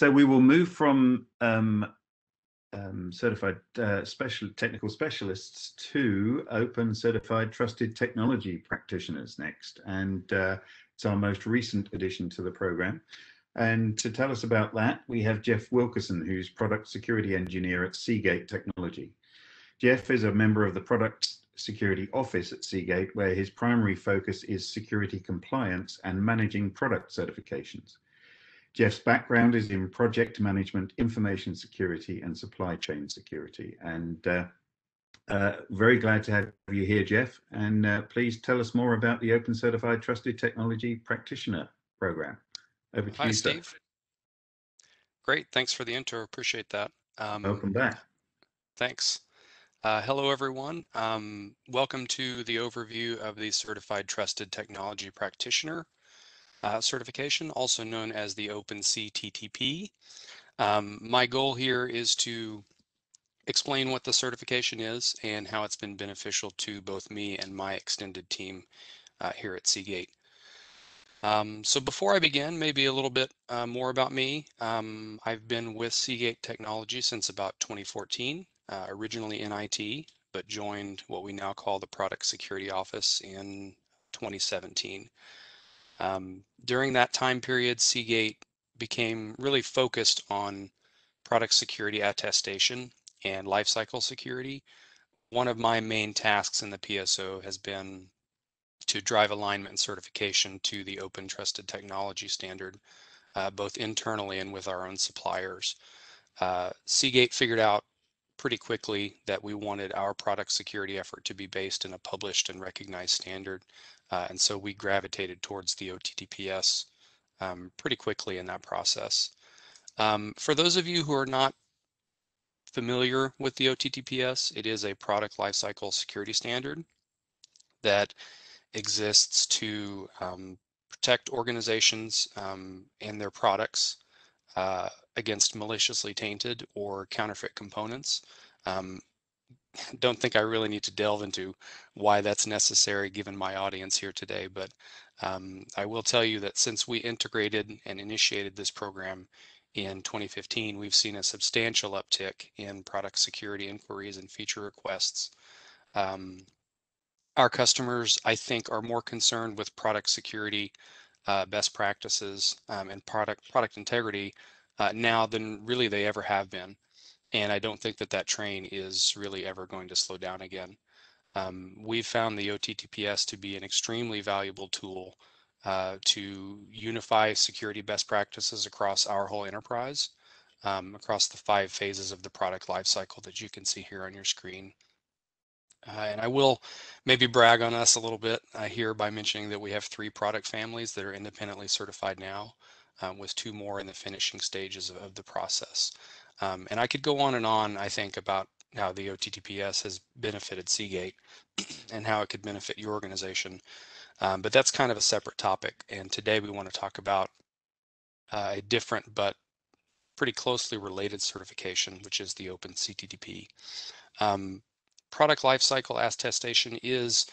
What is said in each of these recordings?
So we will move from um, um, certified uh, special technical specialists to open certified trusted technology practitioners next. And uh, it's our most recent addition to the program. And to tell us about that, we have Geoff Wilkerson, who's product security engineer at Seagate Technology. Geoff is a member of the product security office at Seagate, where his primary focus is security compliance and managing product certifications. Geoff's background is in project management, information security, and supply chain security. And uh, uh, very glad to have you here, Geoff. And uh, please tell us more about the Open Certified Trusted Technology Practitioner Program. Over to Hi, you, Steve. sir. Great. Thanks for the intro. Appreciate that. Um, Welcome back. Thanks. Uh, hello, everyone. Um, welcome to the overview of the Certified Trusted Technology Practitioner uh, certification, also known as the OpenCTTP. Um, my goal here is to explain what the certification is and how it's been beneficial to both me and my extended team uh, here at Seagate. Um, so before I begin, maybe a little bit uh, more about me. Um, I've been with Seagate Technology since about 2014, uh, originally in IT, but joined what we now call the Product Security Office in 2017. Um, during that time period, Seagate became really focused on product security attestation and lifecycle security. One of my main tasks in the PSO has been to drive alignment and certification to the open trusted technology standard, uh, both internally and with our own suppliers. Uh, Seagate figured out pretty quickly that we wanted our product security effort to be based in a published and recognized standard. Uh, and so we gravitated towards the OTTPS um, pretty quickly in that process. Um, for those of you who are not familiar with the OTTPS, it is a product lifecycle security standard that exists to um, protect organizations um, and their products uh, against maliciously tainted or counterfeit components. Um, don't think I really need to delve into why that's necessary given my audience here today, but um, I will tell you that since we integrated and initiated this program in 2015, we've seen a substantial uptick in product security inquiries and feature requests. Um, our customers, I think, are more concerned with product security, uh, best practices, um, and product product integrity uh, now than really they ever have been. And I don't think that that train is really ever going to slow down again. Um, we've found the OTTPS to be an extremely valuable tool uh, to unify security best practices across our whole enterprise, um, across the five phases of the product lifecycle that you can see here on your screen. Uh, and I will maybe brag on us a little bit uh, here by mentioning that we have three product families that are independently certified now, um, with two more in the finishing stages of, of the process. Um, and I could go on and on, I think, about how the OTTPS has benefited Seagate and how it could benefit your organization. Um, but that's kind of a separate topic. And today we want to talk about uh, a different but pretty closely related certification, which is the Open CTTP. Um, product lifecycle attestation is,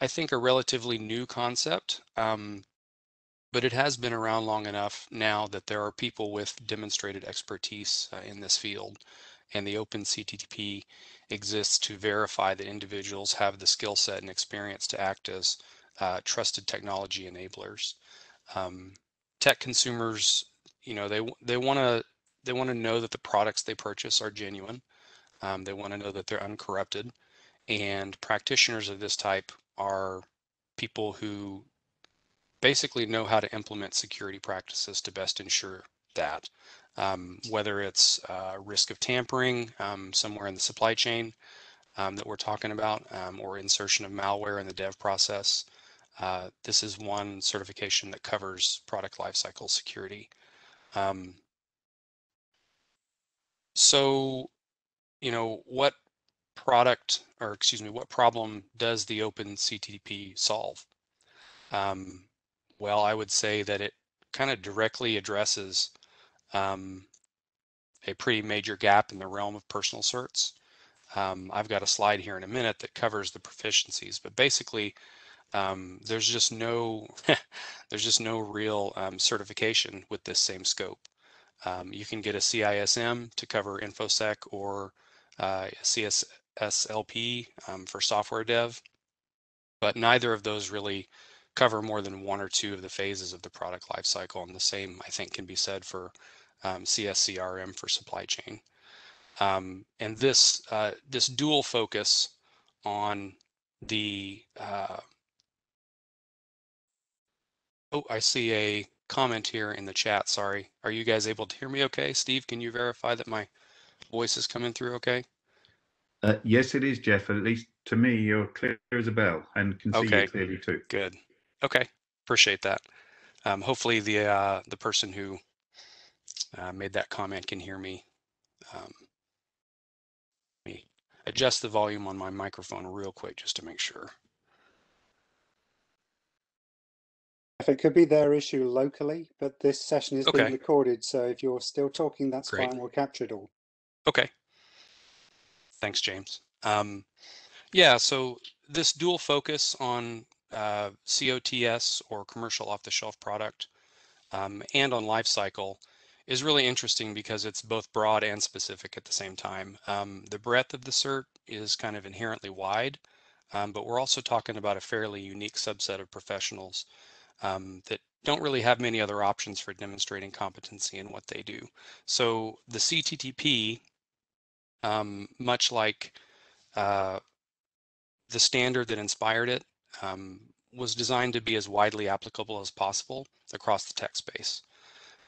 I think, a relatively new concept. Um, but it has been around long enough now that there are people with demonstrated expertise uh, in this field. And the Open CTTP exists to verify that individuals have the skill set and experience to act as uh, trusted technology enablers. Um, tech consumers, you know, they they want to they want to know that the products they purchase are genuine. Um, they want to know that they're uncorrupted, and practitioners of this type are people who basically know how to implement security practices to best ensure that. Um, whether it's uh, risk of tampering um, somewhere in the supply chain um, that we're talking about, um, or insertion of malware in the dev process. Uh, this is one certification that covers product lifecycle security. Um, so, you know, what product, or excuse me, what problem does the Open CTTP solve? Um, well, I would say that it kind of directly addresses um, a pretty major gap in the realm of personal certs. Um, I've got a slide here in a minute that covers the proficiencies, but basically, um, there's just no there's just no real um, certification with this same scope. Um, you can get a CISM to cover InfoSec or uh, CSSLP um, for software dev, but neither of those really cover more than one or two of the phases of the product lifecycle. And the same, I think, can be said for um, CSCRM for supply chain. Um, and this uh, this dual focus on the uh, oh, I see a comment here in the chat. Sorry, are you guys able to hear me? Okay, Steve, can you verify that my voice is coming through? Okay. Uh, yes, it is, Geoff. At least to me, you're clear as a bell and can see okay. you clearly too. Good. Okay, appreciate that. Um, hopefully the uh, the person who uh, made that comment can hear me. Um, me adjust the volume on my microphone real quick just to make sure. If it could be their issue locally, but this session is Okay. being recorded, so if you're still talking, that's Great. fine. We'll capture it all. Okay. Thanks, James. Um, yeah, so this dual focus on uh, COTS or commercial off-the-shelf product um, and on life cycle is really interesting because it's both broad and specific at the same time. Um, the breadth of the cert is kind of inherently wide, um, but we're also talking about a fairly unique subset of professionals um, that don't really have many other options for demonstrating competency in what they do. So the CTTP, um, much like uh, the standard that inspired it, um, was designed to be as widely applicable as possible across the tech space.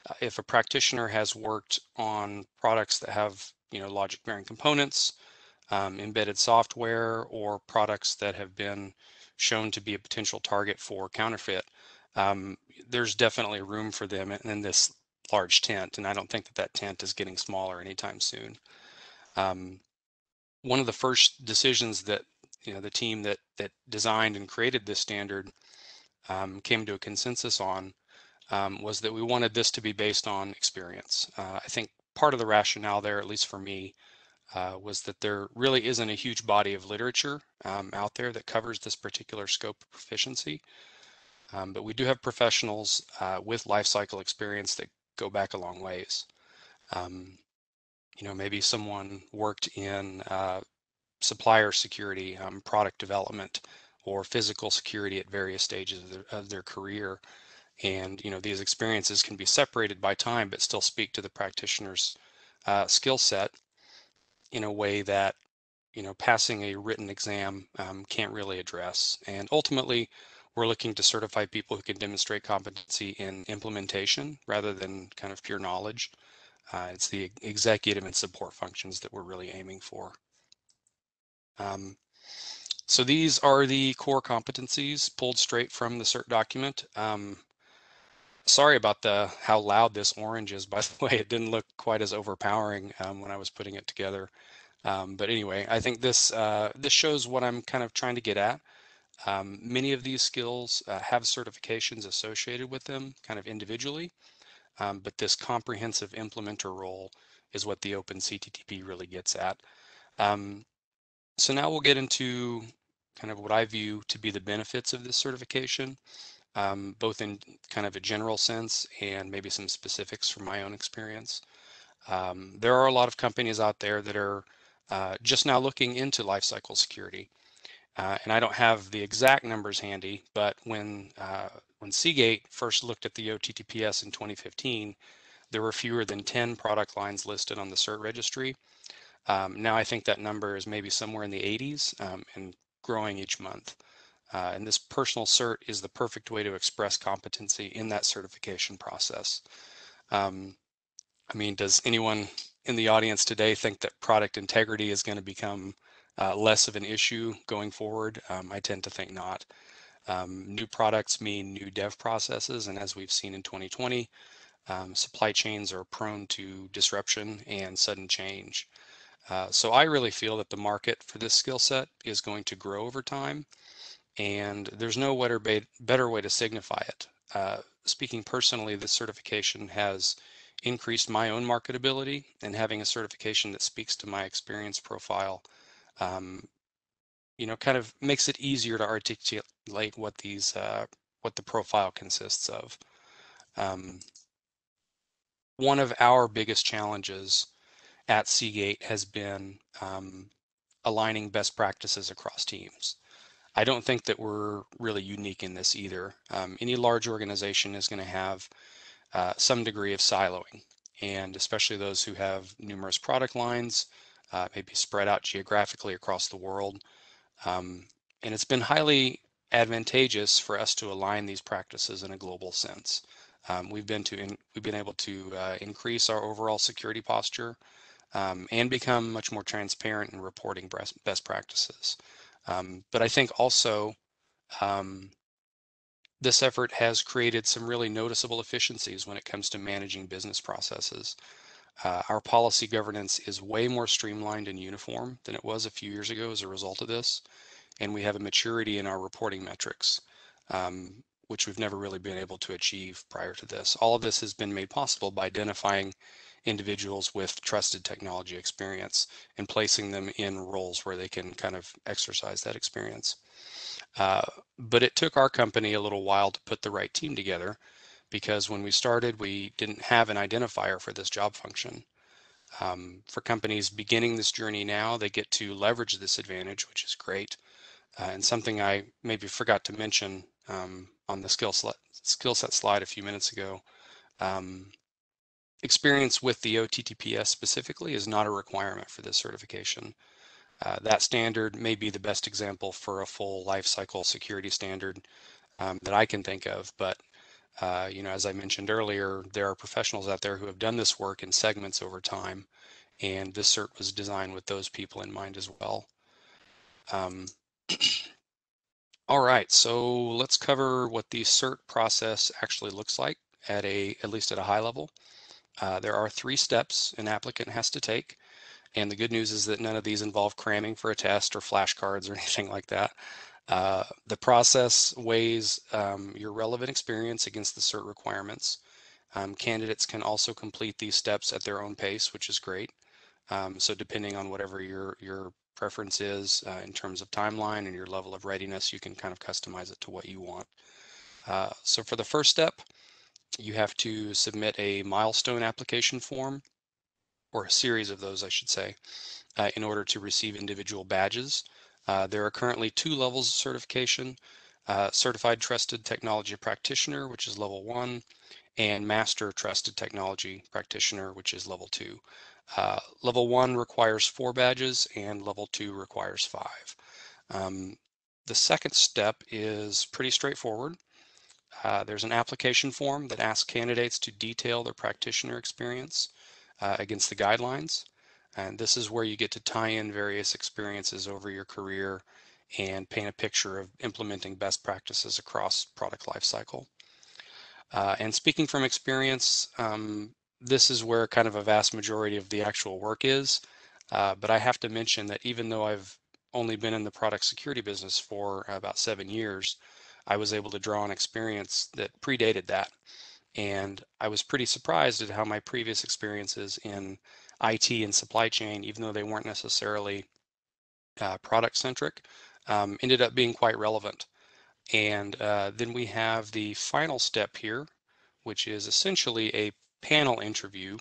Uh, if a practitioner has worked on products that have you know logic bearing components, um, embedded software, or products that have been shown to be a potential target for counterfeit, um, there's definitely room for them in, this large tent, and I don't think that that tent is getting smaller anytime soon. Um, one of the first decisions that you know the team that that designed and created this standard um, came to a consensus on um, was that we wanted this to be based on experience. Uh, I think part of the rationale there, at least for me, uh, was that there really isn't a huge body of literature um, out there that covers this particular scope of proficiency. Um, but we do have professionals uh, with life cycle experience that go back a long ways. Um, you know, maybe someone worked in uh, supplier security, um, product development, or physical security at various stages of their, of their career. And, you know, these experiences can be separated by time, but still speak to the practitioner's uh, skill set in a way that, you know, passing a written exam um, can't really address. And ultimately, we're looking to certify people who can demonstrate competency in implementation rather than kind of pure knowledge. Uh, it's the executive and support functions that we're really aiming for. Um, so these are the core competencies pulled straight from the CERT document. Um, sorry about the how loud this orange is, by the way. It didn't look quite as overpowering um, when I was putting it together. Um, but anyway, I think this uh, this shows what I'm kind of trying to get at. Um, many of these skills uh, have certifications associated with them kind of individually, um, but this comprehensive implementer role is what the Open CTTP really gets at. Um, so now we'll get into kind of what I view to be the benefits of this certification, um, both in kind of a general sense and maybe some specifics from my own experience. Um, there are a lot of companies out there that are uh, just now looking into lifecycle security. Uh, and I don't have the exact numbers handy, but when uh, when Seagate first looked at the OTTPS in 2015, there were fewer than 10 product lines listed on the CERT registry. Um, now I think that number is maybe somewhere in the 80s um, and growing each month. Uh, and this personal cert is the perfect way to express competency in that certification process. Um, I mean, does anyone in the audience today think that product integrity is going to become uh, less of an issue going forward. Um, I tend to think not. Um, new products mean new dev processes, and as we've seen in 2020, um, supply chains are prone to disruption and sudden change. Uh, so I really feel that the market for this skill set is going to grow over time, and there's no better, better way to signify it. Uh, speaking personally, this certification has increased my own marketability, and having a certification that speaks to my experience profile um, you know, kind of makes it easier to articulate what these, uh, what the profile consists of. Um, one of our biggest challenges at Seagate has been um, aligning best practices across teams. I don't think that we're really unique in this either. Um, any large organization is going to have uh, some degree of siloing, and especially those who have numerous product lines, uh, maybe spread out geographically across the world. Um, and it's been highly advantageous for us to align these practices in a global sense. Um, we've been to in, we've been able to uh, increase our overall security posture um, and become much more transparent in reporting best, practices. Um, but I think also um, this effort has created some really noticeable efficiencies when it comes to managing business processes. Uh, our policy governance is way more streamlined and uniform than it was a few years ago as a result of this. And we have a maturity in our reporting metrics, um, which we've never really been able to achieve prior to this. All of this has been made possible by identifying individuals with trusted technology experience and placing them in roles where they can kind of exercise that experience. Uh, but it took our company a little while to put the right team together because when we started, we didn't have an identifier for this job function. Um, for companies beginning this journey now, they get to leverage this advantage, which is great. Uh, and something I maybe forgot to mention um, on the skill set, skill set slide a few minutes ago, um, experience with the OTTPS specifically is not a requirement for this certification. Uh, that standard may be the best example for a full lifecycle security standard um, that I can think of, but uh, you know, as I mentioned earlier, there are professionals out there who have done this work in segments over time, and this cert was designed with those people in mind as well. Um, all right, so let's cover what the cert process actually looks like at a at least at a high level. Uh, there are three steps an applicant has to take. And the good news is that none of these involve cramming for a test or flashcards or anything like that. Uh, the process weighs um, your relevant experience against the CERT requirements. Um, candidates can also complete these steps at their own pace, which is great. Um, so depending on whatever your, your preference is uh, in terms of timeline and your level of readiness, you can kind of customize it to what you want. Uh, so for the first step, you have to submit a milestone application form, or a series of those, I should say, uh, in order to receive individual badges. Uh, there are currently two levels of certification, uh, Certified Trusted Technology Practitioner, which is level one, and Master Trusted Technology Practitioner, which is level two. Uh, level one requires four badges and level two requires five. Um, the second step is pretty straightforward. Uh, there's an application form that asks candidates to detail their practitioner experience uh, against the guidelines. And this is where you get to tie in various experiences over your career and paint a picture of implementing best practices across product lifecycle. Uh, and speaking from experience, um, this is where kind of a vast majority of the actual work is. Uh, but I have to mention that even though I've only been in the product security business for about seven years, I was able to draw on experience that predated that. And I was pretty surprised at how my previous experiences in IT and supply chain, even though they weren't necessarily uh, product centric, um, ended up being quite relevant. And uh, then we have the final step here, which is essentially a panel interview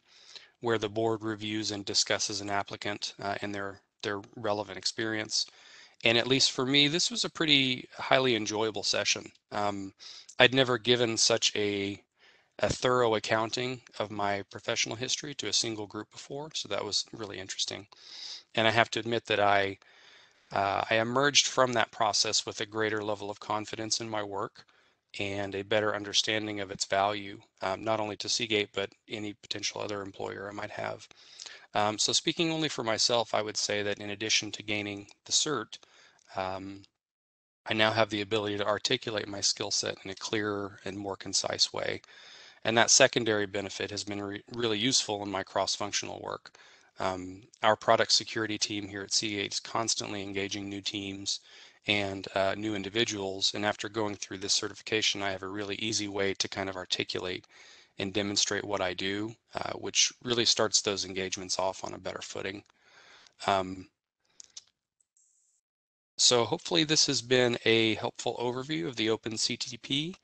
where the board reviews and discusses an applicant uh, and their, their relevant experience. And at least for me, this was a pretty highly enjoyable session. Um, I'd never given such a, a thorough accounting of my professional history to a single group before, so that was really interesting. And I have to admit that I uh, I emerged from that process with a greater level of confidence in my work and a better understanding of its value, um, not only to Seagate, but any potential other employer I might have. Um, so speaking only for myself, I would say that in addition to gaining the cert, um, I now have the ability to articulate my skill set in a clearer and more concise way. And that secondary benefit has been re really useful in my cross-functional work. Um, our product security team here at Seagate is constantly engaging new teams and uh, new individuals. And after going through this certification, I have a really easy way to kind of articulate and demonstrate what I do, uh, which really starts those engagements off on a better footing. Um, so hopefully this has been a helpful overview of the Open CTTP.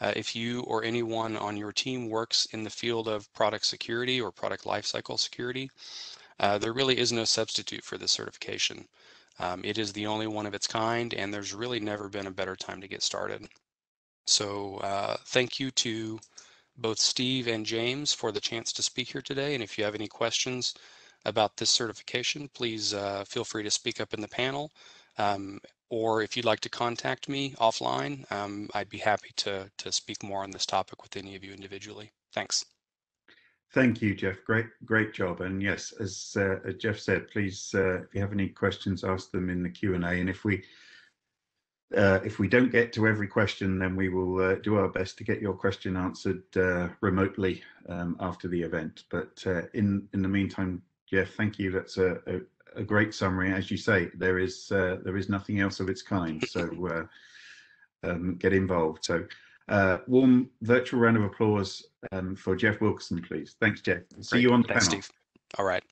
Uh, if you or anyone on your team works in the field of product security or product lifecycle security, uh, there really is no substitute for this certification. Um, it is the only one of its kind, and there's really never been a better time to get started. So uh, thank you to both Steve and James for the chance to speak here today. And if you have any questions about this certification, please uh, feel free to speak up in the panel. Um, or if you'd like to contact me offline, um, I'd be happy to, to speak more on this topic with any of you individually. Thanks. Thank you, Geoff. Great, great job. And yes, as, uh, Geoff said, please, uh, if you have any questions, ask them in the Q and A. And if we uh, if we don't get to every question, then we will uh, do our best to get your question answered uh, remotely um, after the event. But uh, in in the meantime, Geoff, thank you. That's a, a, a great summary. As you say, there is there is nothing else of its kind. So um, get involved. So warm virtual round of applause um, for Geoff Wilkerson, please. Thanks, Geoff. See Great. you on the Thanks, panel. Steve. All right.